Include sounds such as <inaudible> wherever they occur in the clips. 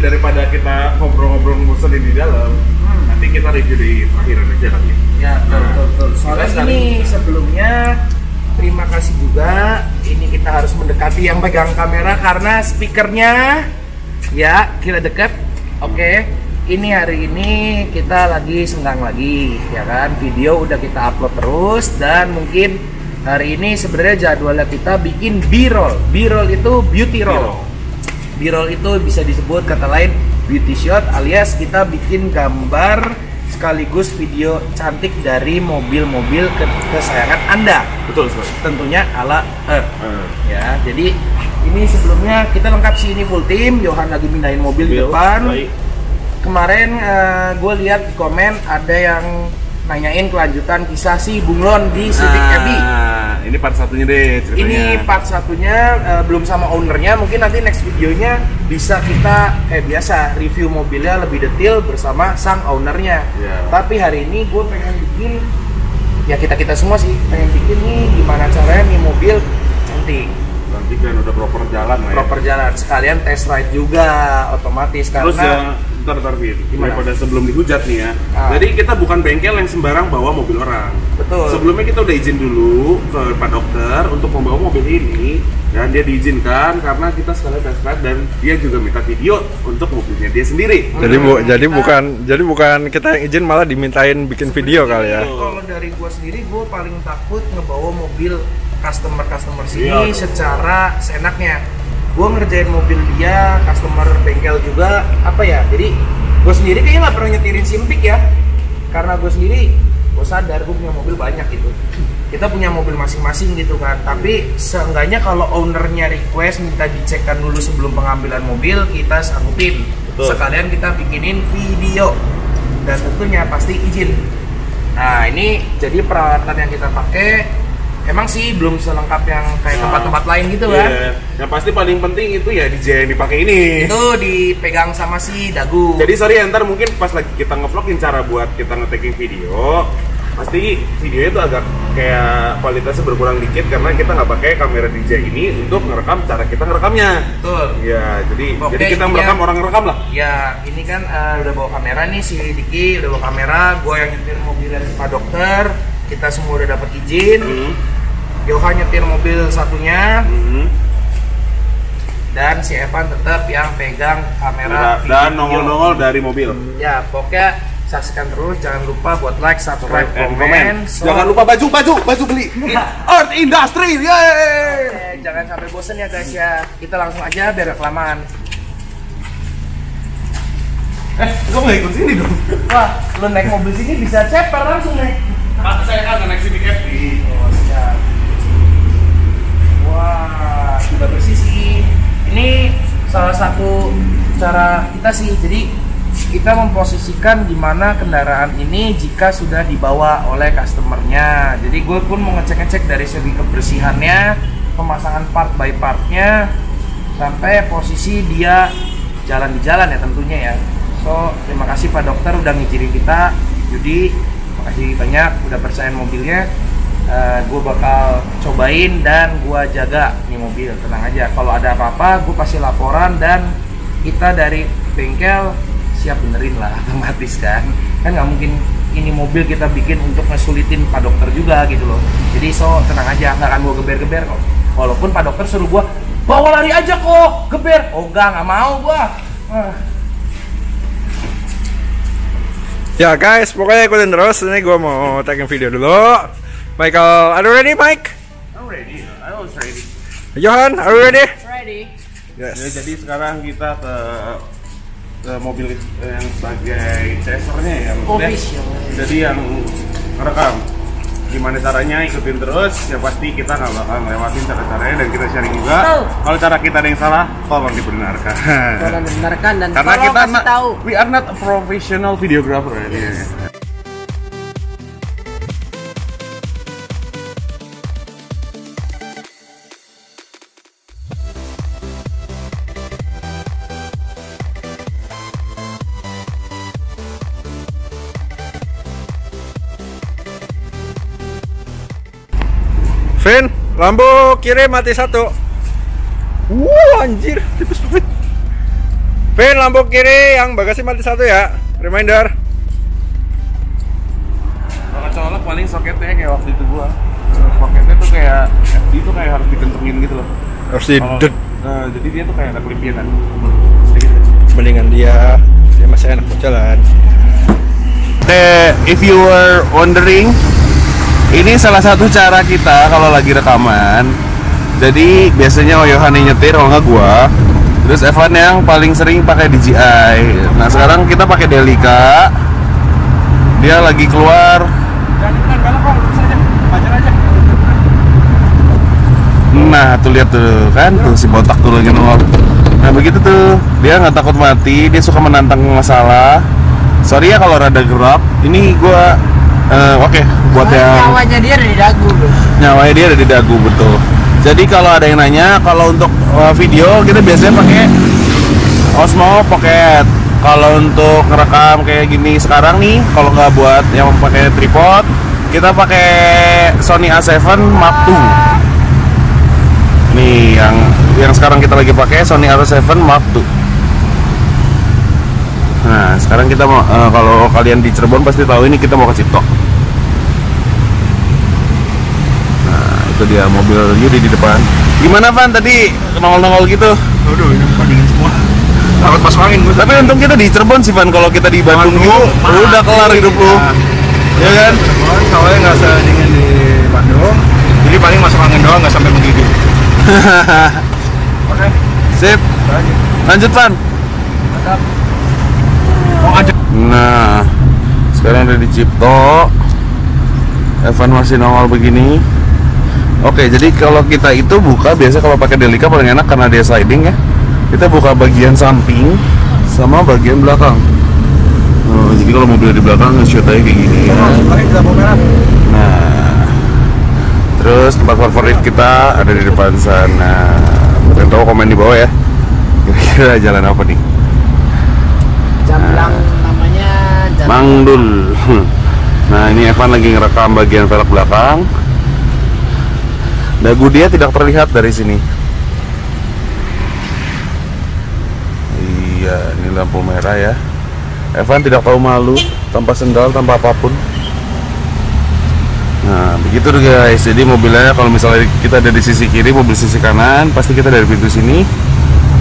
daripada kita ngobrol-ngobrol ngusulin di dalam, nanti kita review di akhiran aja kali. Ya, betul, Nah, betul, betul. kita Soalnya ini sebelumnya terima kasih juga. Ini kita harus mendekati yang pegang kamera karena speakernya ya kita dekat. Oke. Ini hari ini kita lagi senggang lagi ya kan. Video udah kita upload terus dan mungkin hari ini sebenarnya jadwalnya kita bikin B-roll. B-roll itu beauty roll. B-roll itu bisa disebut kata lain beauty shot alias kita bikin gambar sekaligus video cantik dari mobil-mobil ke- kesayangan Anda. Betul, betul. Tentunya ala Earth. Eh, Ya, jadi ini sebelumnya kita lengkap sih ini full tim. Johan lagi mindahin mobil di Bil, depan. baik. Kemarin gue lihat di komen ada yang nanyain kelanjutan kisah si Bunglon di Civic. Nah, ini part satunya deh ceritanya. Ini part satunya eh, belum sama ownernya, mungkin nanti next videonya bisa kita kayak biasa review mobilnya lebih detail bersama sang ownernya. Iya. Tapi hari ini gue pengen bikin ya kita kita semua sih pengen bikin nih gimana caranya nih mobil cantik, Nanti kan udah proper jalan lah ya. proper jalan sekalian test ride juga otomatis Terus karena ya, ntar ntar Vin, Gimana? daripada sebelum dihujat nih ya. Ah. Jadi kita bukan bengkel yang sembarang bawa mobil orang. betul. Sebelumnya kita udah izin dulu ke Pak Dokter untuk membawa mobil ini dan dia diizinkan karena kita sekalian test drive dan dia juga minta video untuk mobilnya dia sendiri. Jadi bu, jadi bukan jadi bukan kita yang izin malah dimintain bikin video kali ya. Kalau dari gue sendiri, gue paling takut ngebawa mobil customer-customer sini Iya. secara seenaknya. Gue ngerjain mobil dia, customer bengkel juga, apa ya? Jadi gue sendiri kayaknya nggak pernah nyetirin Simpik ya, karena gue sendiri gue sadar gue punya mobil banyak gitu. Kita punya mobil masing-masing gitu kan. Tapi seenggaknya kalau ownernya request minta dicekkan dulu sebelum pengambilan mobil, kita sanggupin. Betul. Sekalian kita bikinin video dan tentunya pasti izin. Nah ini jadi peralatan yang kita pakai emang sih belum selengkap yang kayak Nah, tempat-tempat lain gitu kan. Iya. Yang pasti paling penting itu ya DJ yang dipakai ini. Itu dipegang sama si Dagu. Jadi sorry ya, ntar mungkin pas lagi kita ngevlogin cara buat kita nge-taking video Pasti videonya itu agak kayak kualitasnya berkurang dikit karena kita nggak pakai kamera DJ ini untuk ngerekam cara kita ngerekamnya betul. Ya, jadi Oke, jadi kita merekam orang ngerekam lah Ya ini kan eh, udah bawa kamera nih si Diki udah bawa kamera. Gue yang nyetir mobilnya si Pak Dokter. Kita semua udah dapat izin. Hmm, Johan nyetir mobil satunya hmm. dan si Evan tetap yang pegang kamera Dan video. nongol-nongol dari mobil Ya pokoknya saksikan terus jangan lupa buat like, subscribe, komen. comment. So- Jangan lupa baju, baju, baju beli Art Industry, yeay Eh, jangan sampai bosen ya guys ya. Kita langsung aja biar gak kelamaan. Eh, kamu nggak ikut sini dong? Wah, lu naik mobil sini bisa ceper langsung naik. Pak, saya kan naik Civic FD Oh, siap. Wah, sudah bersih sih. Ini salah satu cara kita sih. Jadi kita memposisikan di mana kendaraan ini jika sudah dibawa oleh customernya. Jadi gue pun mau ngecek-ngecek dari segi kebersihannya, pemasangan part by partnya, sampai posisi dia jalan di jalan ya tentunya ya. So terima kasih Pak Dokter udah ngizinin kita. Jadi makasih banyak udah percayain mobilnya. gue bakal cobain dan gue jaga nih mobil tenang aja. Kalau ada apa-apa gue pasti laporan dan kita dari bengkel siap benerin lah <laughs> otomatis kan. Kan nggak mungkin ini mobil kita bikin untuk ngesulitin Pak Dokter juga gitu loh. Jadi so tenang aja nggak akan gue geber-geber kok. Walaupun Pak Dokter suruh gue bawa lari aja kok geber. Oh enggak nggak mau gue. Ah. Ya guys, pokoknya ikutin terus. Ini gua mau taking video dulu. Michael, are you ready, Mike? I'm ready, I was ready Johan, are you ready? Ready. Ya, Yes. jadi sekarang kita ke ke mobil yang sebagai chasernya ya maksudnya. Official. jadi yang merekam gimana caranya ikutin terus. Ya pasti kita nggak bakal ngelewatin cara-caranya dan kita sharing juga. Betul. kalau cara kita ada yang salah tolong dibenarkan. Tolong dibenarkan dan <laughs> karena kita kasih tahu. we are not a professional videographer ya Lampu kiri mati satu. Wow, anjir, tipis banget. Vin, lampu kiri yang bagasi mati satu ya. Reminder. Kalau colok paling soketnya kayak waktu itu gua. Soketnya tuh kayak FD tuh kayak harus dikencengin gitu loh. Harus didet. Nah, jadi dia tuh kayak ada kelimpinan. Mendingan dia, dia masih enak buat jalan. The, if you were wondering, ini salah satu cara kita kalau lagi rekaman. Jadi biasanya Yohan yang nyetir kalau nggak gua. Terus Evan yang paling sering pakai DJI. Nah sekarang kita pakai Delica. Dia lagi keluar. Nah tuh lihat tuh kan tuh si botak tuh lagi nongol. Nah begitu tuh dia nggak takut mati, dia suka menantang masalah. Sorry ya kalau rada gerap. Ini gua eh, oke buat yang Nyawanya dia ada di dagu loh. nyawanya dia ada di dagu betul. Jadi kalau ada yang nanya, kalau untuk uh, video kita biasanya pakai Osmo Pocket. Kalau untuk ngerekam kayak gini sekarang nih, kalau nggak buat yang pakai tripod, kita pakai Sony A7 Mark II. Nih yang yang sekarang kita lagi pakai Sony A7 Mark II. Nah, sekarang kita mau eh, kalau kalian di Cirebon pasti tahu ini kita mau ke Cipto. Nah, itu dia mobil Yudi di depan. Gimana Van tadi nongol-nongol gitu? Aduh, ini semua. Takut masuk angin gue. Tapi untung kita di Cirebon sih Van. Kalau kita di Bandung gitu, udah kelar hidup lu. Ya kan? Cirebon soalnya nggak sedingin di Bandung. Jadi paling masuk angin doang nggak sampai menggigit. <laughs> Oke, Sip. lanjut. Van. Nah, sekarang udah di Cipto. Evan masih nongol begini. Oke, jadi kalau kita itu buka biasa kalau pakai Delica paling enak karena dia sliding ya. Kita buka bagian samping sama bagian belakang. Oh, jadi kalau mobil di belakang nge-shoot aja kayak gini ya. Nah, terus tempat favorit kita ada di depan sana. Kalian tahu komen di bawah ya. Kira-kira jalan apa nih? Jamblang namanya jalan. Mangdul. <laughs> Nah ini Evan lagi ngerekam bagian velg belakang. Dagu dia tidak terlihat dari sini. Iya, ini lampu merah ya. Evan tidak tahu malu, tanpa sendal, tanpa apa pun. Nah, begitu tuh guys. Jadi mobilnya kalau misalnya kita ada di sisi kiri, mobil sisi kanan, pasti kita dari pintu sini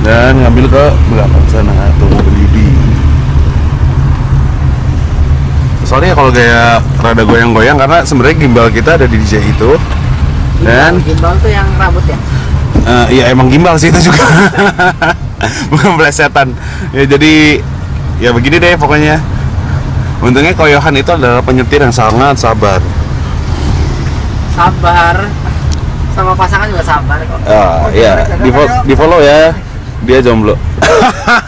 dan ngambil ke belakang sana tuh mobil Yudi soalnya kalau kayak rada goyang-goyang karena sebenarnya gimbal kita ada di DJ itu. Dan gimbal tuh yang rambut ya. eh, ya emang gimbal sih itu juga. <laughs> Bukan plesetan. Ya jadi ya begini deh pokoknya. Untungnya Koyohan itu adalah penyetir yang sangat sabar. Sabar. Sama pasangan juga sabar kok. ah ya di, fo- di follow ya. Dia jomblo.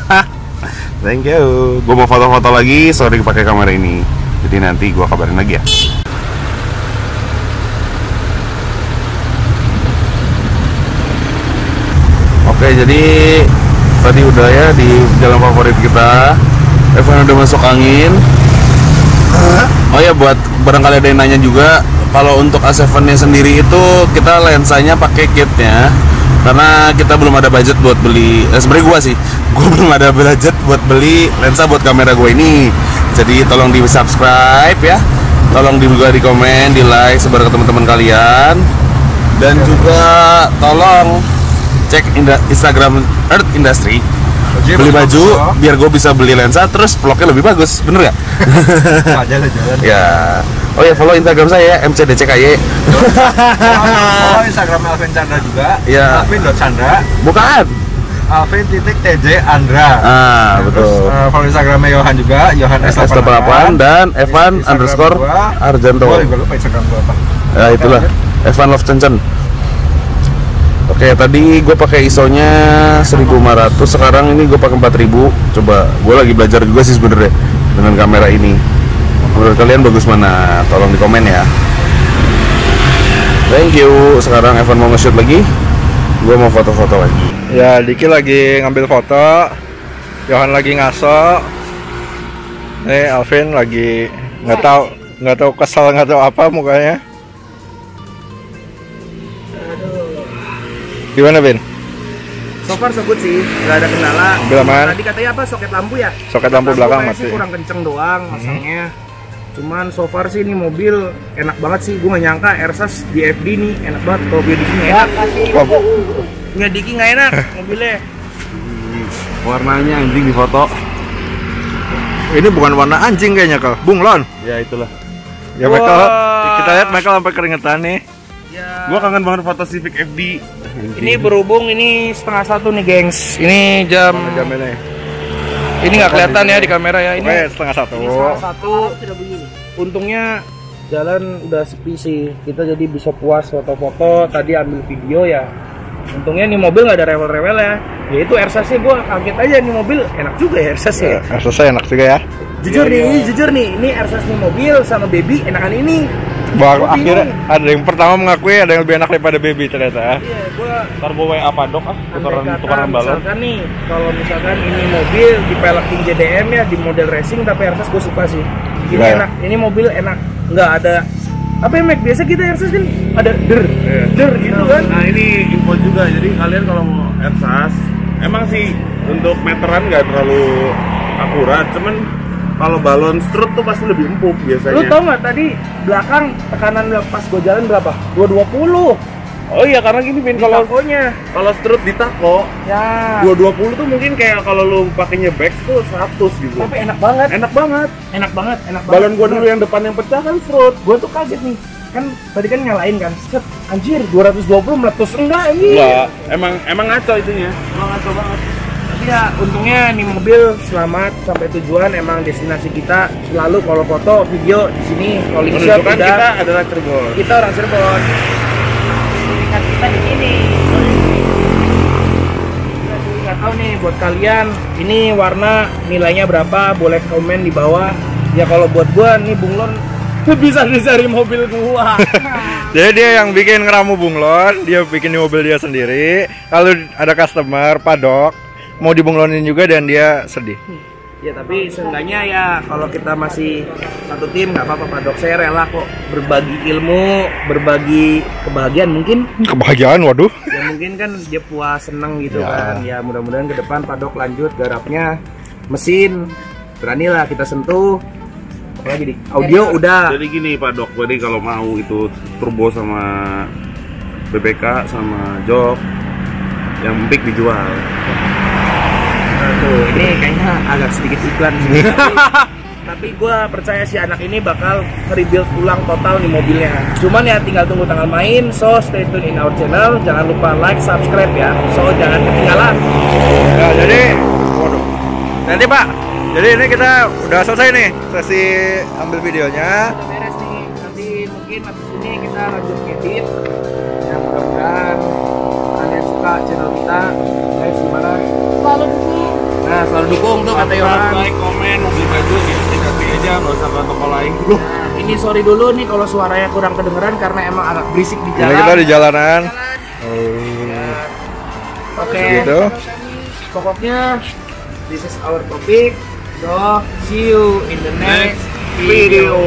<laughs> Thank you. Gue mau foto-foto lagi sorry pakai kamera ini jadi nanti gue kabarin lagi ya Oke, jadi tadi udah ya di jalan favorit kita. Evan udah masuk angin. Oh ya, buat barangkali ada yang nanya juga, kalau untuk A7 nya sendiri itu kita lensanya pakai kitnya karena kita belum ada budget buat beli eh, sebenarnya gua sih <laughs> gua belum ada budget buat beli lensa buat kamera gue ini. Jadi tolong di subscribe ya. Tolong juga di komen di like sebar ke teman-teman kalian. Dan juga tolong cek Instagram Earth Industry beli baju biar gue bisa beli lensa terus vlognya lebih bagus bener gak? <laughs> Aja lah jalan. ya oh ya follow Instagram saya MCDCKY Follow Instagram Alvin Chandra juga. Iya. Alvin Chandra. bukan Alvin titik TJ Andra. ah Terus betul eh, follow Instagramnya Yohan juga, Yohan S88 dan Evan underscore. Arjanto Gua juga lupa Instagram gua apa. ya itulah Evan Love Cencen Oke tadi gue pakai ISO-nya 1500 sekarang ini gue pakai 4000 coba gue lagi belajar juga sih sebenarnya dengan kamera ini. Menurut kalian bagus mana? Tolong di komen ya. Thank you. Sekarang Evan mau nge-shoot lagi. Gue mau foto-foto lagi. Ya, Diki lagi ngambil foto. Johan lagi ngaso. Eh, Alvin lagi nggak tahu nggak tahu kesel nggak tahu apa mukanya. Gimana, Bin? so far so good sih nggak ada kendala Mobil aman. tadi katanya apa soket lampu ya Soket lampu belakang kayaknya masih. sih kurang kenceng doang masangnya cuman so far sih ini mobil enak banget sih gue nggak nyangka Ersas di FD nih enak banget kalau gue Diki nggak enak Wah, punya Diki nggak enak mobilnya Warnanya anjing di foto. ini bukan warna anjing kayaknya kal. Bunglon. Ya itulah. Ya. Michael, kita lihat Michael sampai keringetan nih. Ya Gua kangen banget foto Civic FD. ini berhubung ini setengah satu nih gengs. Ini jam Jam ini. ini nggak kelihatan ya di kamera ya ini. Oke, setengah satu. ini setengah satu. Sudah begini. untungnya jalan udah sepi sih. Kita jadi bisa puas foto-foto tadi ambil video ya. Untungnya nih mobil nggak ada rewel-rewel ya. Ya itu sih gue kaget aja nih mobil. Enak juga ya Ersas ya Ya, selesai enak juga ya. jujur nih jujur nih ini Ersas nih mobil sama baby enakan ini Bahwa Gua akhirnya bingung. ada yang pertama mengakui ada yang lebih enak daripada baby ternyata. iya gue Turbo WA padok ah, tukaran kata tukaran balon. misalkan nih kalau misalkan ini mobil dipelekin JDM ya di model racing tapi Ersas gue suka sih ini Iya. enak ini mobil enak nggak ada apa ya Mac biasa kita Ersas kan ada der Iya. der gitu kan Nah ini info juga, jadi kalian kalau mau Ersas, emang sih untuk meteran nggak terlalu akurat, cuman kalau balon strut tuh pasti lebih empuk biasanya. lu tau nggak tadi belakang tekanan pas gue jalan berapa 220 Oh iya karena gini Bin, kalau takonya kalau strut di tako ya 220 tuh mungkin kayak kalau lu pakainya back tuh 100 gitu. tapi enak banget Enak banget. enak banget enak banget Balon gua dulu yang depan yang pecah kan strut. gue tuh kaget nih kan tadi kan nyalain kan set anjir 220 meletus enggak ini Enggak, emang emang ngaco itunya. Emang ngaco banget. Tapi ya untungnya nih mobil selamat sampai tujuan emang destinasi kita. Selalu kalau foto video di sini Menunjukkan udah kita adalah Cirebon. kita orang Cirebon. Tingkat kita di sini. Jadi nggak tahu nih buat kalian ini warna nilainya berapa? Boleh komen di bawah. Ya kalau buat gua nih bunglon <laughs> bisa dari mobil gua. <laughs> Jadi dia yang bikin ngeramu bunglon, dia bikin di mobil dia sendiri. Lalu ada customer padok mau dibunglonin juga dan dia sedih. ya tapi seenggaknya ya kalau kita masih satu tim nggak apa-apa Pak Dok saya rela kok berbagi ilmu berbagi kebahagiaan mungkin Kebahagiaan, waduh. ya mungkin kan dia puas seneng gitu Ya. kan ya mudah-mudahan ke depan Padok lanjut garapnya mesin beranilah kita sentuh apalagi di audio udah Jadi gini Pak Dok, jadi kalau mau itu turbo sama BBK sama jok yang empik dijual. Ini kayaknya agak sedikit iklan sih. <laughs> Tapi, tapi gue percaya si anak ini bakal rebuild ulang total nih mobilnya. Cuman ya tinggal tunggu tanggal main so stay tune in our channel. Jangan lupa like subscribe ya. So jangan ketinggalan. Ya, jadi waduh. Nanti, Pak. Jadi ini kita udah selesai nih sesi ambil videonya. udah beres nih. Nanti mungkin habis ini kita lanjut edit ya mudah-mudahan kalian suka channel kita selalu dukung tuh kata Yohan like, komen, mau beli baju gitu kasih aja, nggak usah ke toko lain. Nah, ini sorry dulu nih kalau suaranya kurang kedengeran karena emang agak berisik di Ini jalan kita di jalanan. Jalan. Oh, Oke, gitu. pokoknya this is our topic. So, see you in the next video.